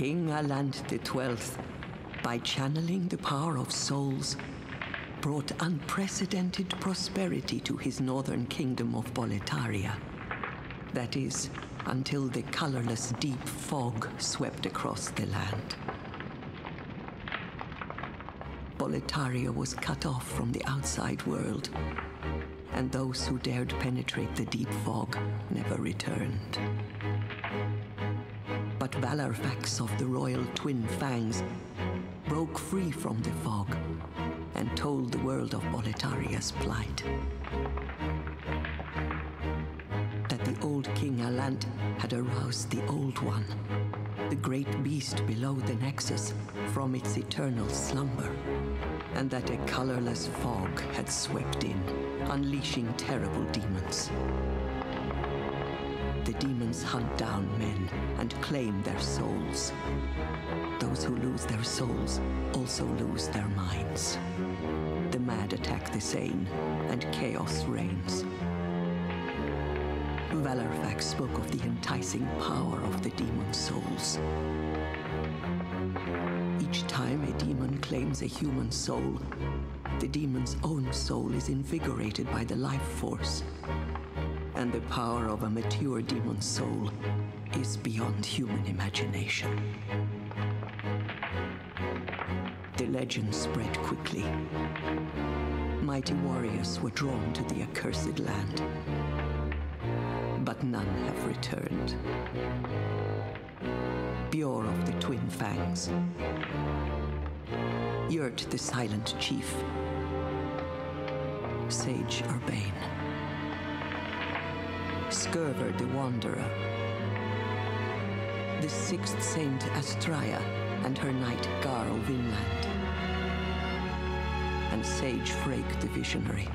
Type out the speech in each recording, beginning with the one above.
King Allant XII, by channeling the power of souls, brought unprecedented prosperity to his northern kingdom of Boletaria. That is, until the colorless deep fog swept across the land. Boletaria was cut off from the outside world, and those who dared penetrate the deep fog never returned. But Vallarfax of the royal twin fangs broke free from the fog and told the world of Boletaria's plight. That the old King Allant had aroused the Old One, the great beast below the Nexus, from its eternal slumber, and that a colorless fog had swept in, unleashing terrible demons. The demons hunt down men and claim their souls. Those who lose their souls also lose their minds. The mad attack the sane, and chaos reigns. Vallarfax spoke of the enticing power of the demon souls. Each time a demon claims a human soul, the demon's own soul is invigorated by the life force. And the power of a mature demon soul is beyond human imagination. The legend spread quickly. Mighty warriors were drawn to the accursed land, but none have returned. Biorr of the Twin Fangs, Yurt the Silent Chief, Sage Urbane, Scirvir the Wanderer, the Sixth Saint Astraea and her knight Garl Vinland, and Sage Freke the Visionary.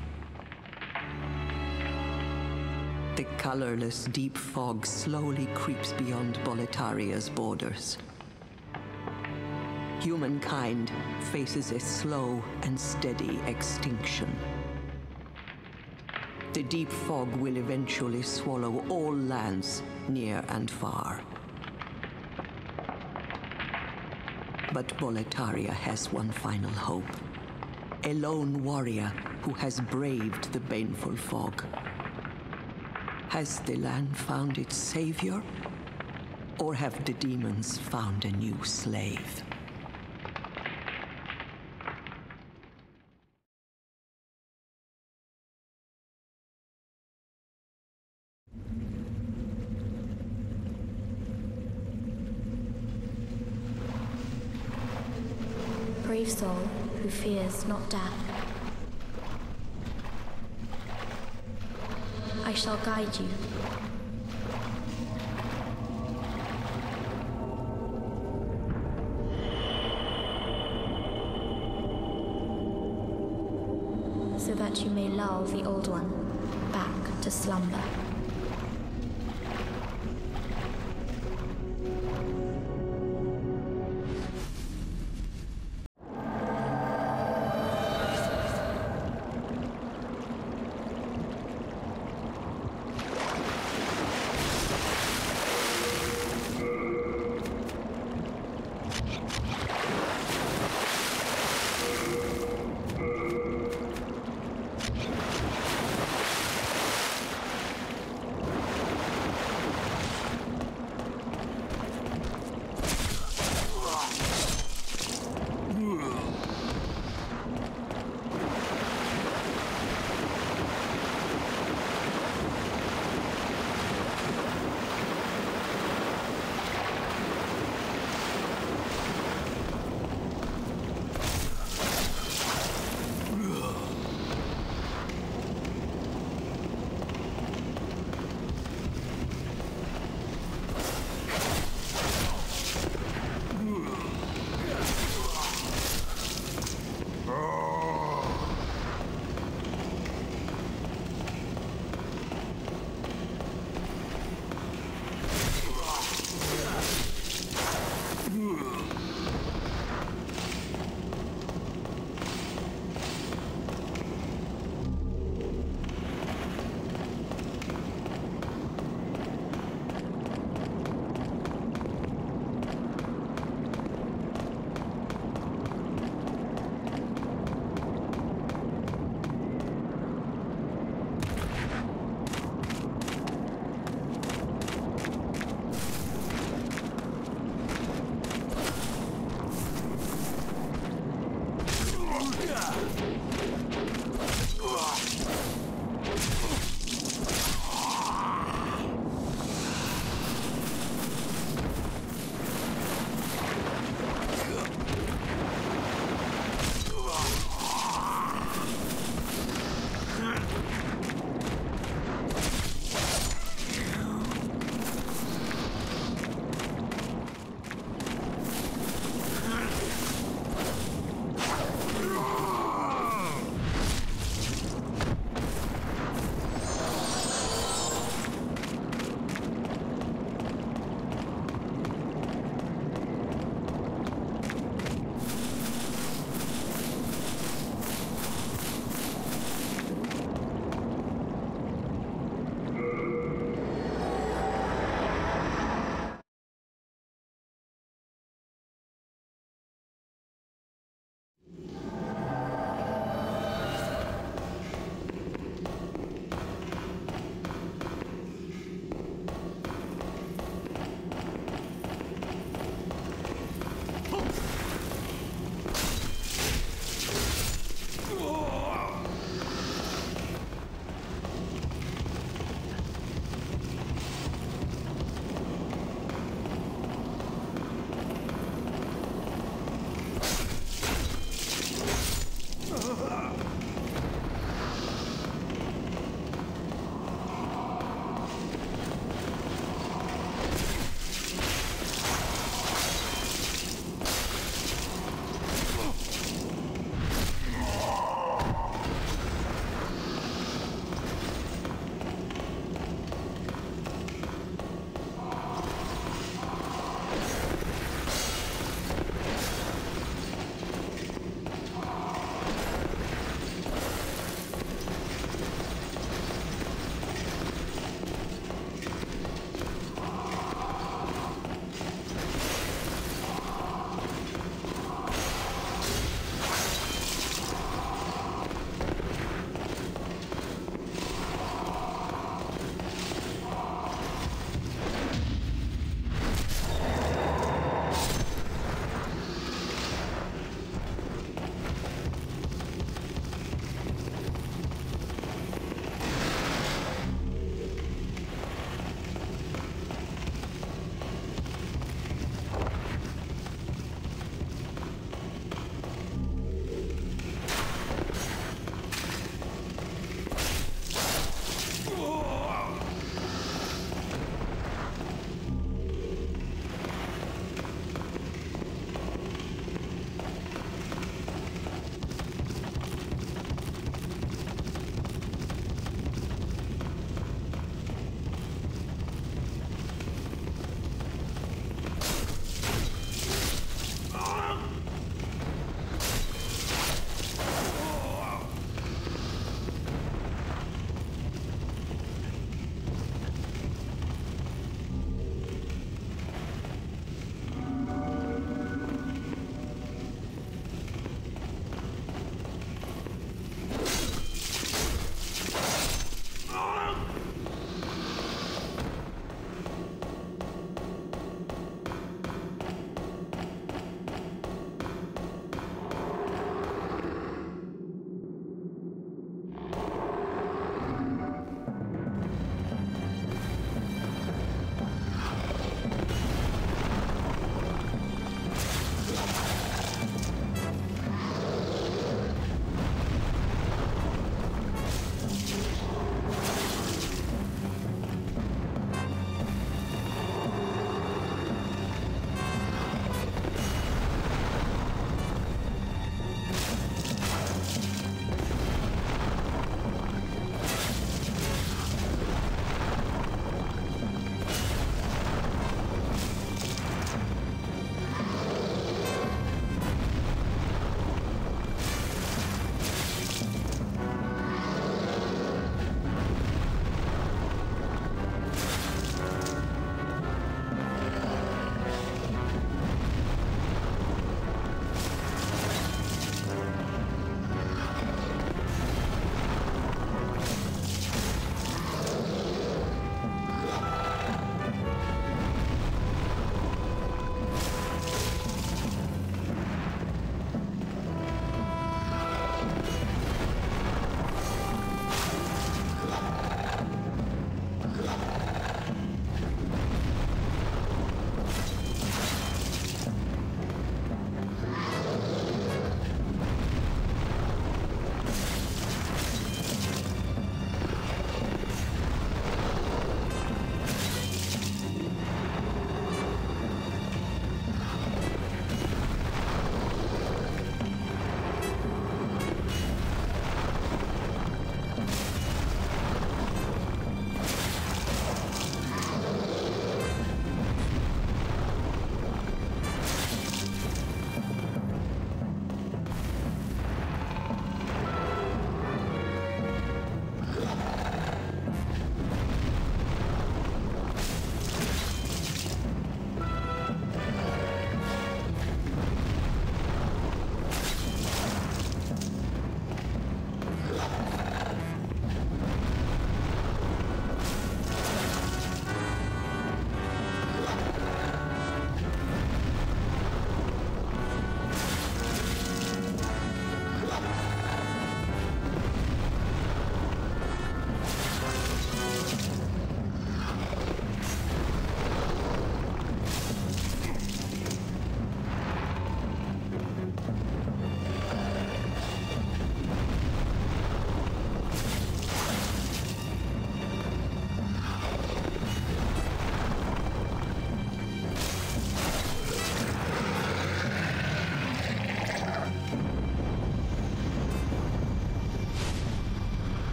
The colorless deep fog slowly creeps beyond Boletaria's borders. Humankind faces a slow and steady extinction. The deep fog will eventually swallow all lands near and far. But Boletaria has one final hope. A lone warrior who has braved the baneful fog. Has the land found its savior? Or have the demons found a new slave? Brave soul who fears not death. I shall guide you. So that you may lull the old one back to slumber.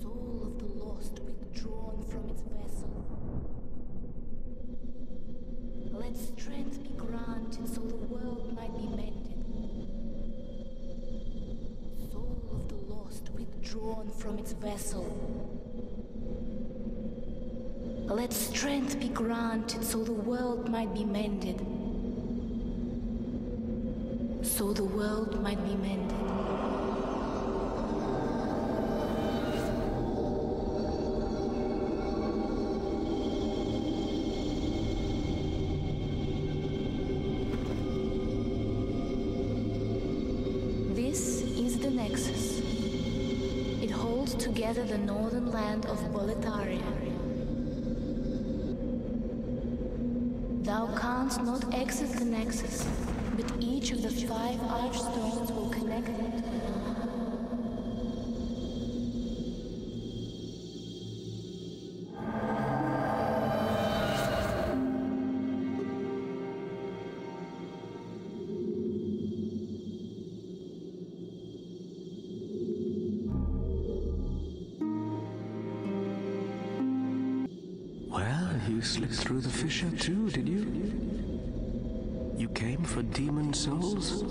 Soul of the lost withdrawn from its vessel. Let strength be granted so the world might be mended. Soul of the lost withdrawn from its vessel. Let strength be granted so the world might be mended so the world might be mended. Together the northern land of Boletaria. Thou canst not exit the Nexus, you slipped through the fissure too, did you? You came for demon souls?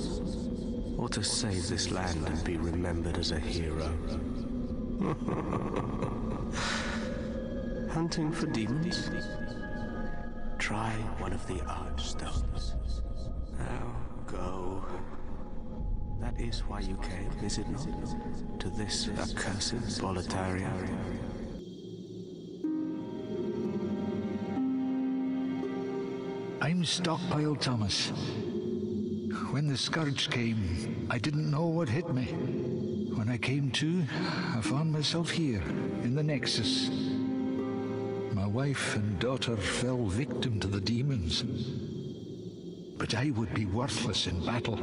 Or to save this land and be remembered as a hero? Hunting for demons? Try one of the archstones. Now go. That is why you came, is it not? To this accursed Boletaria. I'm Stockpile Thomas. When the scourge came, I didn't know what hit me. When I came to, I found myself here, in the Nexus. My wife and daughter fell victim to the demons. But I would be worthless in battle.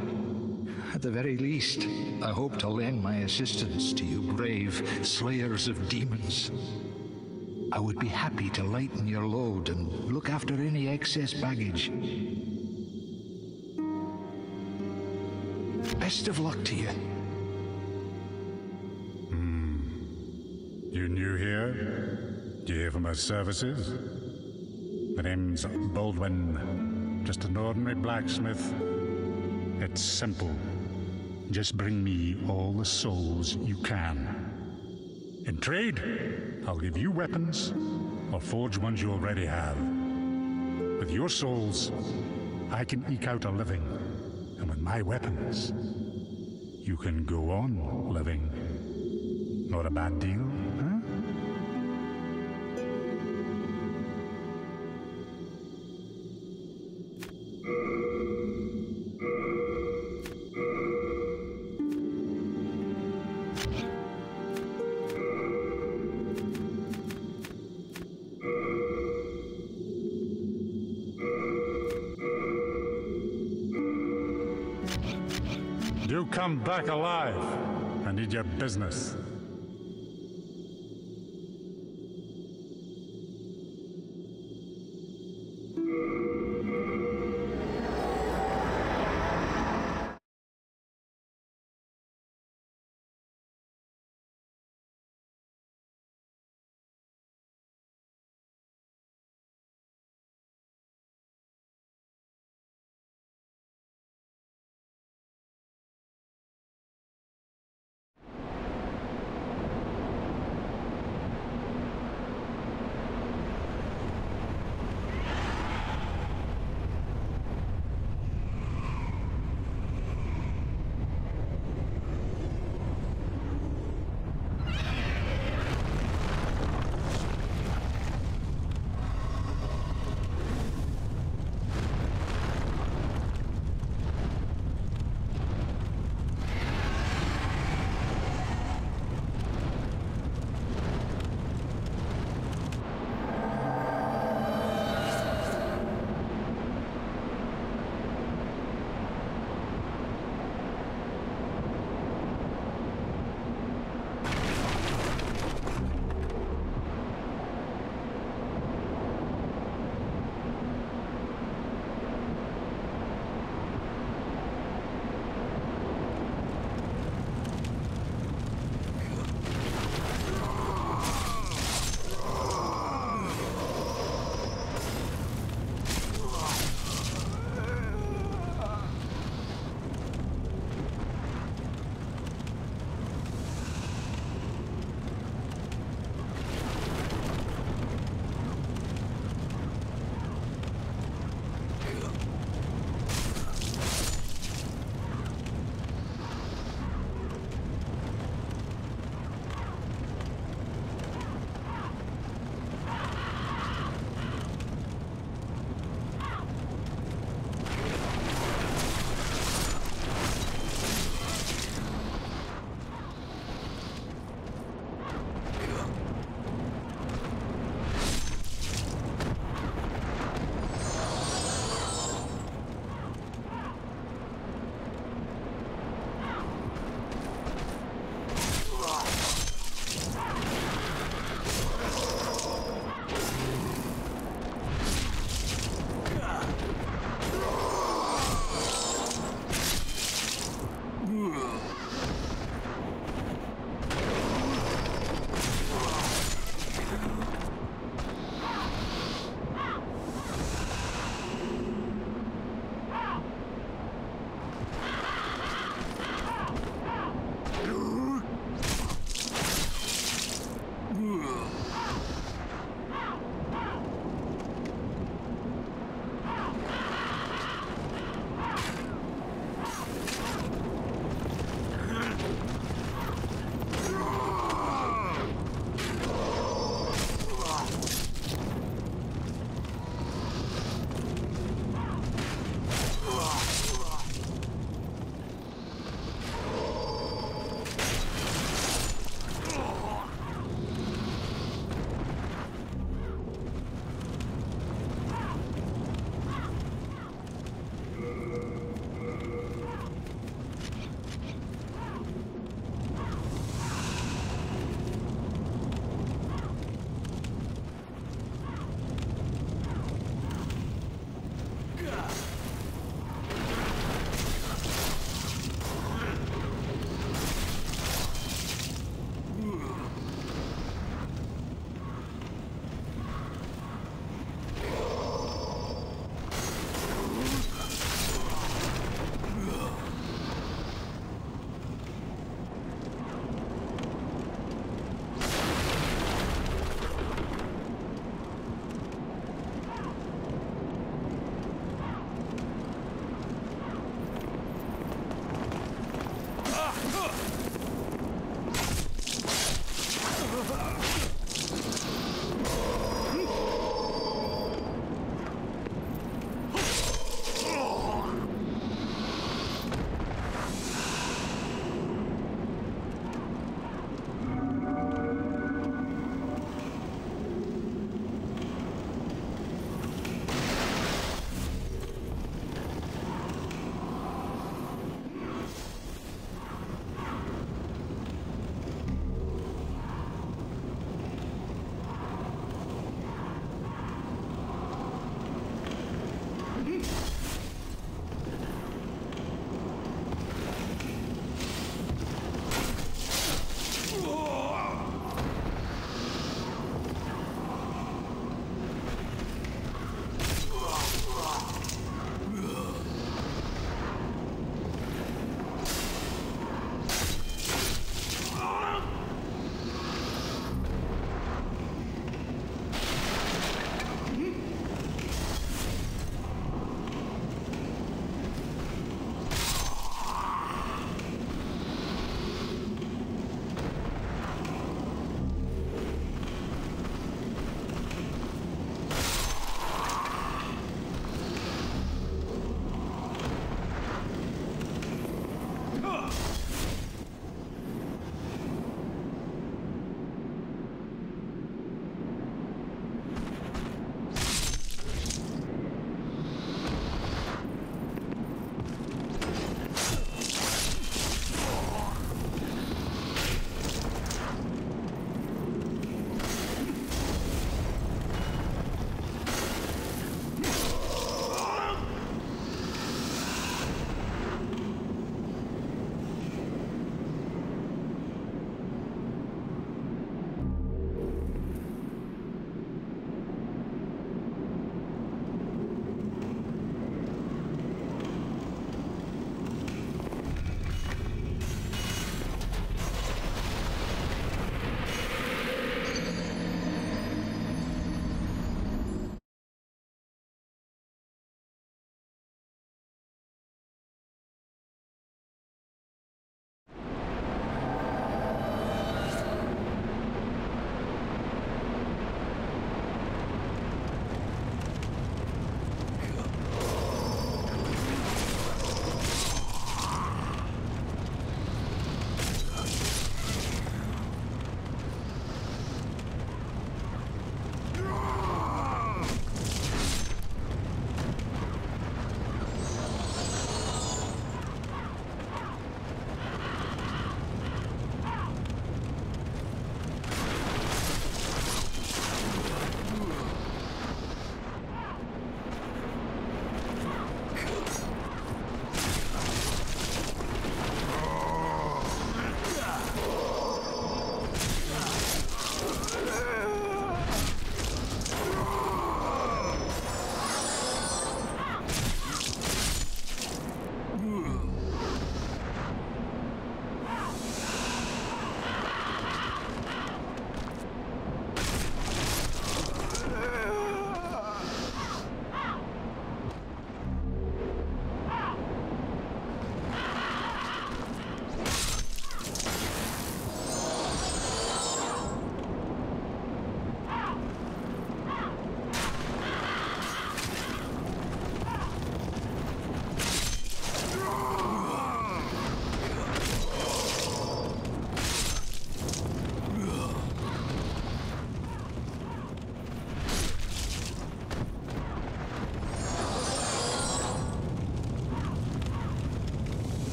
At the very least, I hope to lend my assistance to you brave slayers of demons. I would be happy to lighten your load and look after any excess baggage. Best of luck to you. Hmm. You new here? You hear from my services? My name's Boldwin. Just an ordinary blacksmith. It's simple. Just bring me all the souls you can. In trade, I'll give you weapons or forge ones you already have. With your souls, I can eke out a living. And with my weapons, you can go on living. Not a bad deal, You come back alive. I need your business.